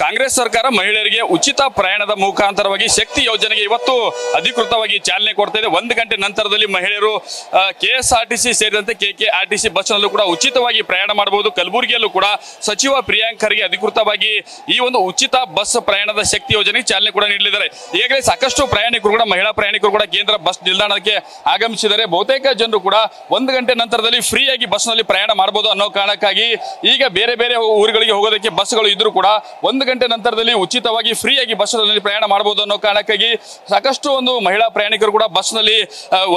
ಕಾಂಗ್ರೆಸ್ ಸರ್ಕಾರ ಮಹಿಳೆಯರಿಗೆ ಉಚಿತ ಪ್ರಯಾಣದ ಮುಖಾಂತರವಾಗಿ ಶಕ್ತಿ ಯೋಜನೆಗೆ ಇವತ್ತು ಅಧಿಕೃತವಾಗಿ ಚಾಲನೆ ಕೊಡ್ತಾ ಇದೆ. ಒಂದು ಗಂಟೆ ನಂತರದಲ್ಲಿ ಮಹಿಳೆಯರು K S R T C ಸೇರಿದಂತೆ ಕೆ ಕೆ ಬಸ್ನಲ್ಲೂ ಕೂಡ ಉಚಿತವಾಗಿ ಪ್ರಯಾಣ ಮಾಡಬಹುದು. ಕಲಬುರಗಿಯಲ್ಲೂ ಕೂಡ ಸಚಿವ ಪ್ರಿಯಾಂಕ್ ಖರ್ಗೆ ಅಧಿಕೃತವಾಗಿ ಈ ಒಂದು ಉಚಿತ ಬಸ್ ಪ್ರಯಾಣದ ಶಕ್ತಿ ಯೋಜನೆಗೆ ಚಾಲನೆ ಕೂಡ ನೀಡಲಿದ್ದಾರೆ. ಈಗಾಗಲೇ ಸಾಕಷ್ಟು ಪ್ರಯಾಣಿಕರು ಕೂಡ, ಮಹಿಳಾ ಪ್ರಯಾಣಿಕರು ಕೂಡ ಕೇಂದ್ರ ಬಸ್ ನಿಲ್ದಾಣಕ್ಕೆ ಆಗಮಿಸಿದರೆ ಬಹುತೇಕ ಜನರು ಕೂಡ ಒಂದು ಗಂಟೆ ನಂತರದಲ್ಲಿ ಫ್ರೀಯಾಗಿ ಬಸ್ನಲ್ಲಿ ಪ್ರಯಾಣ ಮಾಡಬಹುದು ಅನ್ನೋ ಕಾರಣಕ್ಕಾಗಿ ಈಗ ಬೇರೆ ಬೇರೆ ಊರುಗಳಿಗೆ ಹೋಗೋದಕ್ಕೆ ಬಸ್ಗಳು ಇದ್ರೂ ಕೂಡ ಒಂದು ಗಂಟೆ ನಂತರದಲ್ಲಿ ಉಚಿತವಾಗಿ ಫ್ರೀ ಆಗಿ ಬಸ್ನಲ್ಲಿ ಪ್ರಯಾಣ ಮಾಡಬಹುದು ಅನ್ನೋ ಕಾರಣಕ್ಕಾಗಿ ಸಾಕಷ್ಟು ಒಂದು ಮಹಿಳಾ ಪ್ರಯಾಣಿಕರು ಕೂಡ ಬಸ್ನಲ್ಲಿ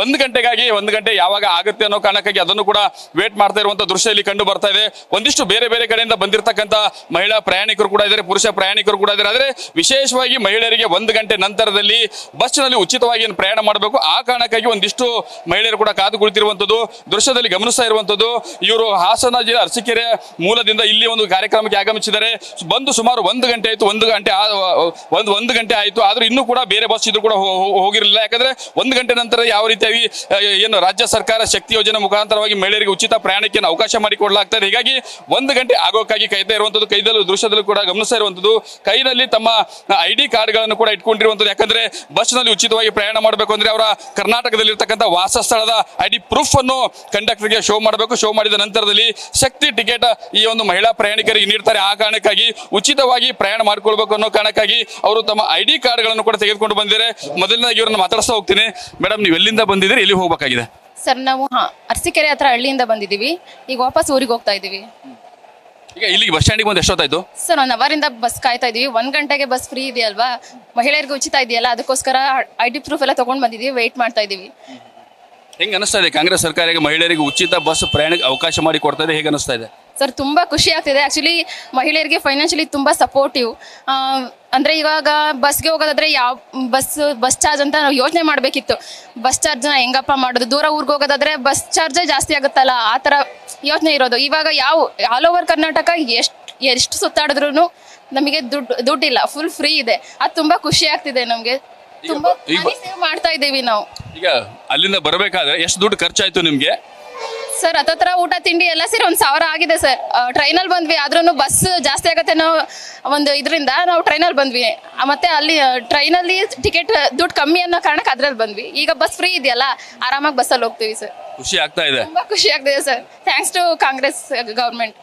ಒಂದು ಗಂಟೆಗಾಗಿ ಒಂದು ಗಂಟೆ ಯಾವಾಗ ಆಗುತ್ತೆ ಅನ್ನೋ ಕಾರಣಕ್ಕಾಗಿ ಅದನ್ನು ಕೂಡ ವೇಟ್ ಮಾಡ್ತಾ ಇರುವಂತಹ ದೃಶ್ಯ ಇಲ್ಲಿ ಕಂಡು ಬರ್ತಾ ಇದೆ. ಒಂದಿಷ್ಟು ಬೇರೆ ಬೇರೆ ಕಡೆಯಿಂದ ಬಂದಿರತಕ್ಕಂತ ಮಹಿಳಾ ಪ್ರಯಾಣಿಕರು ಕೂಡ ಇದ್ದಾರೆ, ಪುರುಷ ಪ್ರಯಾಣಿಕರು ಕೂಡ ಇದ್ದಾರೆ. ಆದರೆ ವಿಶೇಷವಾಗಿ ಮಹಿಳೆಯರಿಗೆ ಒಂದು ಗಂಟೆ ನಂತರದಲ್ಲಿ ಬಸ್ನಲ್ಲಿ ಉಚಿತವಾಗಿ ಪ್ರಯಾಣ ಮಾಡಬೇಕು, ಆ ಕಾರಣಕ್ಕಾಗಿ ಒಂದಿಷ್ಟು ಮಹಿಳೆಯರು ಕೂಡ ಕಾದು ಕುಳಿತಿರುವಂತದ್ದು, ದೃಶ್ಯದಲ್ಲಿ ಗಮನಿಸ್ತಾ ಇರುವಂತದ್ದು. ಇವರು ಹಾಸನ ಜಿಲ್ಲೆ ಅರಸೀಕೆರೆ ಮೂಲದಿಂದ ಇಲ್ಲಿ ಒಂದು ಕಾರ್ಯಕ್ರಮಕ್ಕೆ ಆಗಮಿಸಿದ್ದಾರೆ. ಬಂದು ಸುಮಾರು ಒಂದು ಗಂಟೆ ಆಯ್ತು, ಒಂದು ಗಂಟೆ ಒಂದು ಒಂದು ಗಂಟೆ ಆಯ್ತು, ಆದ್ರೂ ಇನ್ನೂ ಕೂಡ ಬೇರೆ ಬಸ್ ಇದ್ರು ಕೂಡ ಹೋಗಿರಲಿಲ್ಲ. ಯಾಕಂದ್ರೆ ಒಂದು ಗಂಟೆ ನಂತರ ಯಾವ ರೀತಿಯಾಗಿ ಏನು ರಾಜ್ಯ ಸರ್ಕಾರ ಶಕ್ತಿ ಯೋಜನೆ ಮುಖಾಂತರವಾಗಿ ಮಹಿಳೆಯರಿಗೆ ಉಚಿತ ಪ್ರಯಾಣಕ್ಕೆ ಅವಕಾಶ ಮಾಡಿಕೊಡಲಾಗ್ತದೆ. ಹೀಗಾಗಿ ಒಂದು ಗಂಟೆ ಆಗೋಕ್ಕಾಗಿ ಕೈತಾ ಇರುವಂತದ್ದು, ಕೈದಲ್ಲೂ ದೃಶ್ಯದಲ್ಲೂ ಕೂಡ ಗಮನಿಸ್ತಾ ಇರುವಂತದ್ದು, ಕೈನಲ್ಲಿ ತಮ್ಮ ಐಡಿ ಡಿ ಕಾರ್ಡ್ಗಳನ್ನು ಕೂಡ ಇಟ್ಕೊಂಡಿರುವಂತದ್ದು. ಯಾಕಂದ್ರೆ ಬಸ್ನಲ್ಲಿ ಉಚಿತವಾಗಿ ಪ್ರಯಾಣ ಮಾಡಬೇಕು ಅಂದ್ರೆ ಅವರ ಕರ್ನಾಟಕದಲ್ಲಿರ್ತಕ್ಕಂಥ ವಾಸಸ್ಥಳದ ಐ ಡಿ ಪ್ರೂಫ್ ಅನ್ನು ಕಂಡಕ್ಟರ್ಗೆ ಶೋ ಮಾಡಬೇಕು. ಶೋ ಮಾಡಿದ ನಂತರದಲ್ಲಿ ಶಕ್ತಿ ಟಿಕೆಟ್ ಈ ಒಂದು ಮಹಿಳಾ ಪ್ರಯಾಣಿಕರಿಗೆ ನೀಡ್ತಾರೆ. ಆ ಕಾರಣಕ್ಕಾಗಿ ಉಚಿತವಾಗಿ ಪ್ರಯಾಣ ಮಾಡ್ಕೊಳ್ಬೇಕು ಅನ್ನೋ ಕಾರಣಕ್ಕಾಗಿ ಅವರು ತಮ್ಮ ಐ ಡಿ ಕಾರ್ಡ್ಗಳನ್ನು ಕೂಡ ತೆಗೆದುಕೊಂಡು ಬಂದಿದ್ದಾರೆ. ಮೊದಲನೇ ಇವರನ್ನು ಮಾತಾಡಿಸ್ತಾ ಹೋಗ್ತೀನಿ. ಮೇಡಮ್ ನೀವು ಎಲ್ಲಿಂದ ಬಂದಿದ್ದೀರಿ? ಎಲ್ಲಿ ಹೋಗಬೇಕಾಗಿದೆ? ಸರ್ ನಾವು ಹಾ ಅರಸಿಕೆರೆ ಹತ್ರ ಹಳ್ಳಿಯಿಂದ ಬಂದಿದ್ದೀವಿ. ಈಗ ವಾಪಸ್ ಊರಿಗೆ ಹೋಗ್ತಾ ಇದ್ದೀವಿ. ಈಗ ಇಲ್ಲಿಗೆ ಬಸ್ ಸ್ಟ್ಯಾಂಡಿಗೆ ಬಂದು ಎಷ್ಟೊತ್ತಾಯ್ತು? ಸರ್ ಒನ್ ಅವರಿಂದ ಬಸ್ ಕಾಯ್ತಾ ಇದೀವಿ ಒಂದ್ ಗಂಟೆಗೆ ಬಸ್ ಫ್ರೀ ಇದೆಯಲ್ವಾ? ಮಹಿಳೆಯರಿಗೆ ಉಚಿತ ಇದೆಯಲ್ಲ? ಅದಕ್ಕೋಸ್ಕರ ಐ ಡಿ ಪ್ರೂಫ್ ಎಲ್ಲ ತಗೊಂಡ್ ಬಂದಿದ್ದೀವಿ. ವೆಯ್ಟ್ ಮಾಡ್ತಾ ಇದೀವಿ ಹೆಂಗೆ ಅನಿಸ್ತಾ ಇದೆ ಕಾಂಗ್ರೆಸ್ ಸರ್ಕಾರ ಈಗ ಮಹಿಳೆಯರಿಗೆ ಉಚಿತ ಬಸ್ ಪ್ರಯಾಣಕ್ಕೆ ಅವಕಾಶ ಮಾಡಿ ಕೊಡ್ತಾ ಇದೆ? ಹೇಗೆ ಅನಿಸ್ತಾ ಇದೆ? ಸರ್ ತುಂಬ ಖುಷಿ ಆಗ್ತಿದೆ. ಆ್ಯಕ್ಚುಲಿ ಮಹಿಳೆಯರಿಗೆ ಫೈನಾನ್ಷಿಯಲಿ ತುಂಬ ಸಪೋರ್ಟಿವ್ ಅಂದರೆ ಇವಾಗ ಬಸ್ಗೆ ಹೋಗೋದಾದ್ರೆ ಯಾವ ಬಸ್ ಬಸ್ ಚಾರ್ಜ್ ಅಂತ ನಾವು ಯೋಚನೆ ಮಾಡಬೇಕಿತ್ತು. ಬಸ್ ಚಾರ್ಜ್ನ ಹೆಂಗಪ್ಪ ಮಾಡೋದು? ದೂರ ಊರಿಗೆ ಹೋಗೋದಾದ್ರೆ ಬಸ್ ಚಾರ್ಜೇ ಜಾಸ್ತಿ ಆಗುತ್ತಲ್ಲ? ಆ ಥರ ಯೋಚನೆ ಇರೋದು. ಇವಾಗ ಯಾವ ಆಲ್ ಓವರ್ ಕರ್ನಾಟಕ ಎಷ್ಟು ಎಷ್ಟು ಸುತ್ತಾಡಿದ್ರು ನಮಗೆ ದುಡ್ಡು ದುಡ್ಡಿಲ್ಲ. ಫುಲ್ ಫ್ರೀ ಇದೆ. ಅದು ತುಂಬ ಖುಷಿ ಆಗ್ತಿದೆ ನಮಗೆ. ತುಂಬ ಮಾಡ್ತಾ ಇದ್ದೀವಿ ನಾವು. ಈಗ ಅಲ್ಲಿಂದ ಬರಬೇಕಾದ್ರೆ ಎಷ್ಟು ದುಡ್ಡು ಖರ್ಚಾಯಿತು ನಿಮ್ಗೆ? ಸರ್ ಹತ್ತತ್ರ ಊಟ ತಿಂಡಿ ಎಲ್ಲ ಸೇರಿ ಒಂದು ಸಾವಿರ ಆಗಿದೆ ಸರ್. ಟ್ರೈನಲ್ಲಿ ಬಂದ್ವಿ. ಆದ್ರೂ ಬಸ್ ಜಾಸ್ತಿ ಆಗತ್ತೆ ಒಂದು ಇದರಿಂದ ನಾವು ಟ್ರೈನಲ್ಲಿ ಬಂದ್ವಿ. ಮತ್ತೆ ಅಲ್ಲಿ ಟ್ರೈನಲ್ಲಿ ಟಿಕೆಟ್ ದುಡ್ಡು ಕಮ್ಮಿ ಅನ್ನೋ ಕಾರಣಕ್ಕೆ ಅದ್ರಲ್ಲಿ ಬಂದ್ವಿ. ಈಗ ಬಸ್ ಫ್ರೀ ಇದೆಯಲ್ಲ ಆರಾಮಾಗಿ ಬಸ್ಸಲ್ಲಿ ಹೋಗ್ತೀವಿ ಸರ್. ಖುಷಿ ಆಗ್ತಾ ಇದೆ. ತುಂಬಾ ಖುಷಿ ಆಗ್ತಿದೆ sir. Thanks to Congress government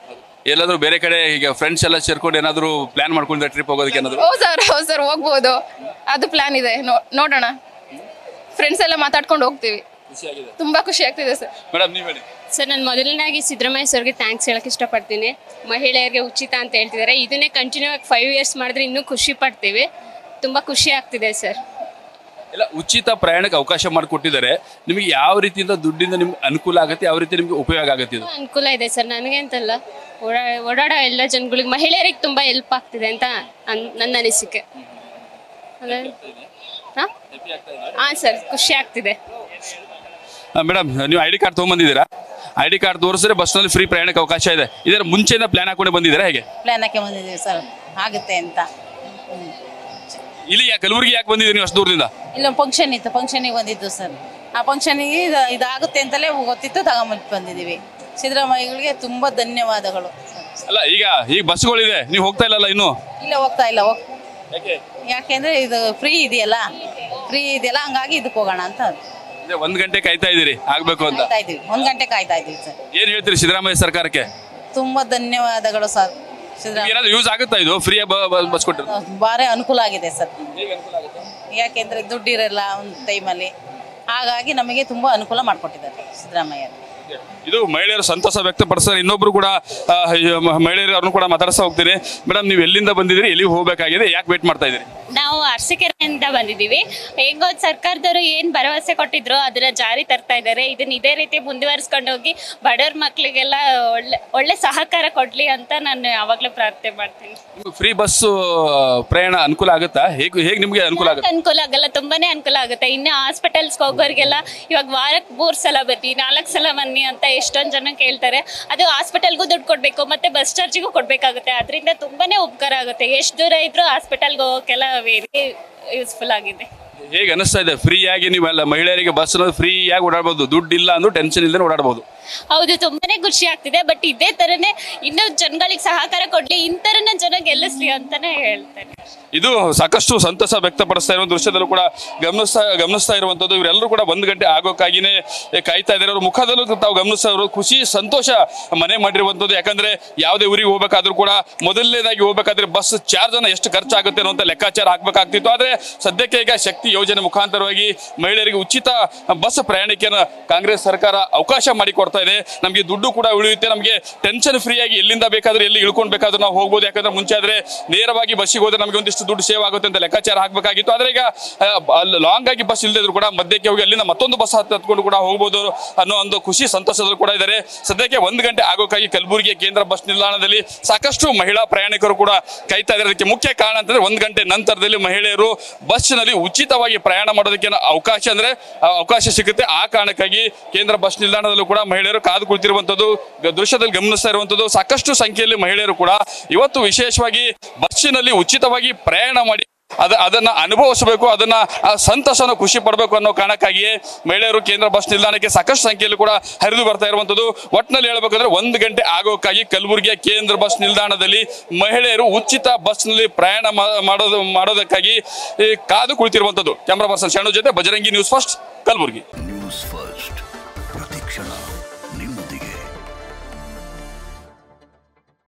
ಎಲ್ಲಾದ್ರೂ ಬೇರೆ ಕಡೆ ಈಗ ಫ್ರೆಂಡ್ಸ್ ಎಲ್ಲ ಸೇರ್ಕೊಂಡು ಏನಾದ್ರು ಪ್ಲಾನ್ ಮಾಡ್ಕೊಂಡಿದ್ರೆ ಟ್ರಿಪ್ ಹೋಗೋದಕ್ಕೆ ಏನಾದ್ರು? ಓ ಸರ್ ಹೌದು ಸರ್ ಹೋಗ್ಬೋದು. ಅದು ಪ್ಲಾನ್ ಇದೆ. ನೋ- ನೋಡೋಣ. ಫ್ರೆಂಡ್ಸ್ ಎಲ್ಲ ಮಾತಾಡ್ಕೊಂಡು ಹೋಗ್ತೀವಿ. ತುಂಬಾ ಖುಷಿ ಆಗ್ತಿದೆ ಸರ್. ಮೇಡಮ್ ನೀವು ಹೇಳಿ. ಸರ್ ನಾನು ಮೊದಲನೇದಾಗಿ ಸಿದ್ದರಾಮಯ್ಯ ಸರ್ಗೆ ಥ್ಯಾಂಕ್ಸ್ ಹೇಳಕ್ಕೆ ಇಷ್ಟಪಡ್ತೀನಿ. ಮಹಿಳೆಯರಿಗೆ ಉಚಿತ ಅಂತ ಹೇಳ್ತಿದ್ದಾರೆ. ಇದನ್ನೇ ಕಂಟಿನ್ಯೂ ಆಗಿ ಫೈವ್ ಇಯರ್ಸ್ ಮಾಡಿದ್ರೆ ಇನ್ನೂ ಖುಷಿ ಪಡ್ತೀವಿ. ತುಂಬ ಖುಷಿ ಆಗ್ತಿದೆ ಸರ್. ಇಲ್ಲ ಉಚಿತ ಪ್ರಯಾಣಕ್ಕೆ ಅವಕಾಶ ಮಾಡಿಕೊಟ್ಟಿದ್ದಾರೆ. ನಿಮಗೆ ಯಾವ ರೀತಿಯಿಂದ ದುಡ್ಡಿಂದ ನಿಮ್ಗೆ ಅನುಕೂಲ ಆಗುತ್ತೆ ಯಾವ ರೀತಿ ನಿಮಗೆ ಉಪಯೋಗ ಆಗುತ್ತೆ ಇದು? ಅನುಕೂಲ ಇದೆ ಸರ್. ನನಗೆ ಅಂತಲ್ಲ ಓಡಾ ಓಡಾಡೋ ಎಲ್ಲ ಜನಗಳಿಗೆ ಮಹಿಳೆಯರಿಗೆ ತುಂಬ ಹೆಲ್ಪ್ ಆಗ್ತಿದೆ ಅಂತ ನನ್- ನನ್ನ ಅನಿಸಿಕೆ. ಹಾಂ? ಹಾಂ ಸರ್. ಖುಷಿ ಆಗ್ತಿದೆ. ಮೇಡಮ್ ನೀವು ಐ ಡಿ ಕಾರ್ಡ್ ತೊಗೊಂಬಂದಿದ್ದೀರಾ ಐ ಡಿ ಕಾರ್ಡ್ ತೋರಿಸಿದ್ರೆ ಬಸ್ನಲ್ಲಿ ಫ್ರೀ ಪ್ರಯಾಣಕ್ಕೆ ಅವಕಾಶ ಇದೆ. ಇದರ ಮುಂಚೆಯಿಂದ ಪ್ಲಾನ್ ಹಾಕೊಂಡು ಬಂದಿದ್ದೀರಾ ಹೇಗೆ? ಪ್ಲಾನ್ ಹಾಕಿ ಬಂದಿದ್ದೀವಿ ಸರ್. ಆಗುತ್ತೆ ಅಂತ. ಇಲ್ಲಿ ಯಾಕೆ ಕಲಬುರಗಿ ಯಾಕೆ ಬಂದಿದ್ದೀರಿ ನೀವು ಅಷ್ಟು ದೂರದಿಂದ? ಇಲ್ಲ ಫಂಕ್ಷನ್ ಇತ್ತು ಫಂಕ್ಷನಿಗೆ ಬಂದಿದ್ದು ಸರ್. ಆ ಫಂಕ್ಷನಿಗೆ ಇದು ಇದಾಗುತ್ತೆ ಅಂತಲೇ ಗೊತ್ತಿತ್ತು ತಗೊಂಬಂದು ಬಂದಿದ್ದೀವಿ. ಸಿದ್ದರಾಮಯ್ಯಗಳಿಗೆ ತುಂಬ ಧನ್ಯವಾದಗಳು. ಅಲ್ಲ ಈಗ ಈಗ ಬಸ್ಗಳಿದೆ ನೀವು ಹೋಗ್ತಾ ಇಲ್ಲಲ್ಲ ಇನ್ನು? ಇಲ್ಲ ಹೋಗ್ತಾ ಇಲ್ಲ ಹೋಗ್ ಯಾಕೆಂದ್ರೆ ಇದು ಫ್ರೀ ಇದೆಯಲ್ಲ? ಫ್ರೀ ಇದೆಯಲ್ಲ ಹಂಗಾಗಿ ಇದಕ್ಕೆ ಹೋಗೋಣ ಅಂತ. ಇದೆ, ಒಂದ್ ಗಂಟೆ ಕಾಯ್ತಾ ಇದೀರಿ ಆಗ್ಬೇಕು ಅಂತ. ಕಾಯ್ತಾ ಒಂದು ಗಂಟೆ ಕಾಯ್ತಾ ಇದೀವಿ ಸರ್. ಏನ್ ಹೇಳ್ತೀರಿ ಸಿದ್ದರಾಮಯ್ಯ ಸರ್ಕಾರಕ್ಕೆ? ತುಂಬಾ ಧನ್ಯವಾದಗಳು ಸರ್. ಸಿದ್ದರಾಮಯ್ಯ. ಏನಾದ್ರು ಯೂಸ್ ಆಗುತ್ತಾ ಇದು? ಫ್ರೀ ಬಸ್ ಭಾರಿ ಅನುಕೂಲ ಆಗಿದೆ ಸರ್. ಯಾಕೆಂದ್ರೆ ದುಡ್ಡು ಇರಲ್ಲ ಒಂದು ಟೈಮಲ್ಲಿ ಹಾಗಾಗಿ ನಮಗೆ ತುಂಬಾ ಅನುಕೂಲ ಮಾಡಿಕೊಟ್ಟಿದ್ದಾರೆ ಸಿದ್ದರಾಮಯ್ಯ. ಇದು ಮಹಿಳೆಯರು ಸಂತಸ ವ್ಯಕ್ತಪಡಿಸ್ತಾರೆ. ಇನ್ನೊಬ್ರು ಕೂಡ ಮಹಿಳೆಯರು ಅವ್ರನ್ನು ಕೂಡ ಮಾತಾಡಿಸ್ತಾ ಹೋಗ್ತೀರಿ. ಮೇಡಮ್ ನೀವು ಎಲ್ಲಿಂದ ಬಂದಿದ್ದೀರಿ? ಎಲ್ಲಿಗೆ ಹೋಗ್ಬೇಕಾಗಿದೆ? ಯಾಕೆ ವೇಟ್ ಮಾಡ್ತಾ ಇದ್ದೀರಿ? ನಾವು ಅರಸೀಕೆರೆಯಿಂದ ಬಂದಿದ್ದೀವಿ. ಹೆಂಗೋ ಸರ್ಕಾರದವರು ಏನು ಭರವಸೆ ಕೊಟ್ಟಿದ್ರು ಅದನ್ನ ಜಾರಿ ತರ್ತಾ ಇದ್ದಾರೆ. ಇದನ್ನ ಇದೇ ರೀತಿ ಮುಂದುವರಿಸ್ಕೊಂಡು ಹೋಗಿ ಬಡವ್ರ ಮಕ್ಕಳಿಗೆಲ್ಲ ಒಳ್ಳೆ ಒಳ್ಳೆ ಸಹಕಾರ ಕೊಡ್ಲಿ ಅಂತ ನಾನು ಯಾವಾಗಲೂ ಪ್ರಾರ್ಥನೆ ಮಾಡ್ತೀನಿ. ಫ್ರೀ ಬಸ್ ಪ್ರಯಾಣ ಅನುಕೂಲ ಆಗುತ್ತಾ? ಹೇಗೆ ಹೇಗೆ ನಿಮಗೆ ಅನುಕೂಲ ಆಗುತ್ತೆ? ಅನುಕೂಲ ಆಗಲ್ಲ ತುಂಬಾನೇ ಅನುಕೂಲ ಆಗುತ್ತೆ. ಇನ್ನು ಹಾಸ್ಪಿಟಲ್ಸ್ಗೆ ಹೋಗೋರಿಗೆಲ್ಲ ಇವಾಗ ವಾರಕ್ಕೆ ಮೂರು ಸಲ ಬನ್ನಿ ನಾಲ್ಕು ಸಲ ಬನ್ನಿ ಅಂತ ಎಷ್ಟೊಂದು ಜನ ಕೇಳ್ತಾರೆ. ಅದು ಹಾಸ್ಪಿಟಲ್ಗೂ ದುಡ್ಡು ಕೊಡಬೇಕು ಮತ್ತೆ ಬಸ್ ಚಾರ್ಜಿಗೂ ಕೊಡಬೇಕಾಗುತ್ತೆ. ಅದರಿಂದ ತುಂಬಾನೇ ಉಪಕಾರ ಆಗುತ್ತೆ. ಎಷ್ಟು ದೂರ ಇದ್ರೂ ಹಾಸ್ಪಿಟಲ್ಗೆ ಹೋಗೋಕ್ಕೆಲ್ಲ ವೆರಿ ಯೂಸ್ಫುಲ್ ಆಗಿದೆ. ಹೇಗೆ ಅನಿಸ್ತಾ ಇದೆ? ಫ್ರೀ ಆಗಿ ನೀವೆಲ್ಲ ಮಹಿಳೆಯರಿಗೆ ಬಸ್ ಫ್ರೀ ಆಗಿ ಓಡಾಡಬಹುದು ದುಡ್ಡು ಇಲ್ಲ ಅಂದ್ರೆ ಟೆನ್ಷನ್ ಇಲ್ಲದೆ ಓಡಾಡಬಹುದು ಹೌದು ತುಂಬಾನೇ ಖುಷಿ ಆಗ್ತಿದೆ. ಬಟ್ ಇದೇ ತರನೇ ಇನ್ನೂ ಜನಗಳಿಗೆ ಸಹಕಾರ ಕೊಡ್ಲಿ. ಇಂತರನ್ನ ಜನ ಗೆಲ್ಲಿಸ್ಲಿ ಅಂತಾನೆ ಹೇಳ್ತೇನೆ. ಇದು ಸಾಕಷ್ಟು ಸಂತಸ ವ್ಯಕ್ತಪಡಿಸ್ತಾ ಇರುವ ದೃಶ್ಯದಲ್ಲೂ ಕೂಡ ಗಮನಿಸ್ತಾ ಗಮನಿಸ್ತಾ ಇರುವಂತದ್ದು ಇವರೆಲ್ಲರೂ ಕೂಡ ಒಂದು ಗಂಟೆ ಆಗೋಕ್ಕಾಗಿನೇ ಕಾಯ್ತಾ ಇದ್ದಾರೆ. ಅವ್ರ ಮುಖದಲ್ಲೂ ತಾವು ಗಮನಿಸ್ತಾ ಖುಷಿ, ಸಂತೋಷ ಮನೆ ಮಾಡಿರುವಂತದ್ದು ಯಾಕಂದ್ರೆ ಯಾವುದೇ ಊರಿಗೆ ಹೋಗ್ಬೇಕಾದ್ರೂ ಕೂಡ ಮೊದಲನೇದಾಗಿ ಹೋಗ್ಬೇಕಾದ್ರೆ ಬಸ್ ಚಾರ್ಜ್ ಅನ್ನ ಎಷ್ಟು ಖರ್ಚಾಗುತ್ತೆ ಅನ್ನೋ ಲೆಕ್ಕಾಚಾರ ಹಾಕ್ಬೇಕಾಗ್ತಿತ್ತು. ಆದ್ರೆ ಸದ್ಯಕ್ಕೆ ಈಗ ಶಕ್ತಿ ಯೋಜನೆ ಮುಖಾಂತರವಾಗಿ ಮಹಿಳೆಯರಿಗೆ ಉಚಿತ ಬಸ್ ಪ್ರಯಾಣಕ್ಕೆ ಕಾಂಗ್ರೆಸ್ ಸರ್ಕಾರ ಅವಕಾಶ ಮಾಡಿಕೊಡ್ತಾ ಇದೆ. ನಮಗೆ ದುಡ್ಡು ಕೂಡ ಉಳಿಯುತ್ತೆ. ನಮಗೆ ಟೆನ್ಷನ್ ಫ್ರೀ ಆಗಿ ಎಲ್ಲಿಂದ ಬೇಕಾದ್ರೆ, ಎಲ್ಲಿ ಇಳ್ಕೊಂಡು ಬೇಕಾದ್ರೂ ನಾವು ಹೋಗ್ಬೋದು. ಯಾಕಂದ್ರೆ ಮುಂಚೆ ಆದ್ರೆ ನೇರವಾಗಿ ಬಸ್ಸಿಗೆ ಹೋದ್ರೆ ನಮಗೆ ಒಂದಿಷ್ಟು ದುಡ್ಡು ಸೇವ್ ಆಗುತ್ತೆ ಅಂತ ಲೆಕ್ಕಾಚಾರ ಹಾಕಬೇಕಾಗಿತ್ತು. ಆದ್ರೆ ಈಗ ಲಾಂಗ್ ಆಗಿ ಬಸ್ ಇಲ್ಲದಿದ್ರು ಕೂಡ ಮಧ್ಯಕ್ಕೆ ಹೋಗಿ ಅಲ್ಲಿಂದ ಮತ್ತೊಂದು ಬಸ್ ಹತ್ಕೊಂಡು ಕೂಡ ಹೋಗ್ಬೋದು ಅನ್ನೋ ಒಂದು ಖುಷಿ, ಸಂತಸದಲ್ಲಿ ಕೂಡ ಇದ್ದಾರೆ. ಸದ್ಯಕ್ಕೆ ಒಂದು ಗಂಟೆ ಆಗೋಕ್ಕಾಗಿ ಕಲಬುರಗಿಯ ಕೇಂದ್ರ ಬಸ್ ನಿಲ್ದಾಣದಲ್ಲಿ ಸಾಕಷ್ಟು ಮಹಿಳಾ ಪ್ರಯಾಣಿಕರು ಕೂಡ ಕೈತಾ ಇದ್ದಾರೆ. ಅದಕ್ಕೆ ಮುಖ್ಯ ಕಾರಣ ಅಂತಂದ್ರೆ ಒಂದು ಗಂಟೆ ನಂತರದಲ್ಲಿ ಮಹಿಳೆಯರು ಬಸ್ನಲ್ಲಿ ಉಚಿತವಾಗಿ ಪ್ರಯಾಣ ಮಾಡೋದಕ್ಕೆ ಅವಕಾಶ ಅಂದ್ರೆ ಅವಕಾಶ ಸಿಗುತ್ತೆ. ಆ ಕಾರಣಕ್ಕಾಗಿ ಕೇಂದ್ರ ಬಸ್ ನಿಲ್ದಾಣದಲ್ಲೂ ಕೂಡ ಮಹಿಳೆಯರು ಕಾದು ಕುಳಿತಿರುವಂತದ್ದು ದೃಶ್ಯದಲ್ಲಿ ಗಮನಿಸ್ತಾ ಇರುವಂತದ್ದು ಸಾಕಷ್ಟು ಸಂಖ್ಯೆಯಲ್ಲಿ ಮಹಿಳೆಯರು ಕೂಡ ಇವತ್ತು ವಿಶೇಷವಾಗಿ ಬಸ್ಸಿನಲ್ಲಿ ಉಚಿತವಾಗಿ ಪ್ರಯಾಣ ಮಾಡಿ ಅದ, ಅದನ್ನ ಅನುಭವಿಸಬೇಕು, ಅದನ್ನ ಸಂತಸನ ಖುಷಿ ಪಡಬೇಕು ಅನ್ನೋ ಕಾರಣಕ್ಕಾಗಿಯೇ ಮಹಿಳೆಯರು ಕೇಂದ್ರ ಬಸ್ ನಿಲ್ದಾಣಕ್ಕೆ ಸಾಕಷ್ಟು ಸಂಖ್ಯೆಯಲ್ಲಿ ಕೂಡ ಹರಿದು ಬರ್ತಾ ಇರುವಂತದ್ದು ಒಟ್ಟಿನಲ್ಲಿ ಹೇಳಬೇಕಂದ್ರೆ ಒಂದು ಗಂಟೆ ಆಗೋಕ್ಕಾಗಿ ಕಲಬುರಗಿಯ ಕೇಂದ್ರ ಬಸ್ ನಿಲ್ದಾಣದಲ್ಲಿ ಮಹಿಳೆಯರು ಉಚಿತ ಬಸ್ನಲ್ಲಿ ಪ್ರಯಾಣ ಮಾಡೋದು, ಮಾಡೋದಕ್ಕಾಗಿ ಕಾದು ಕುಳಿತಿರುವಂತದ್ದು ಕ್ಯಾಮ್ರಾ ಪರ್ಸನ್ ಶರಣು ಜೊತೆ, ಬಜರಂಗಿ ನ್ಯೂಸ್ ಫಸ್ಟ್, ಕಲಬುರಗಿ.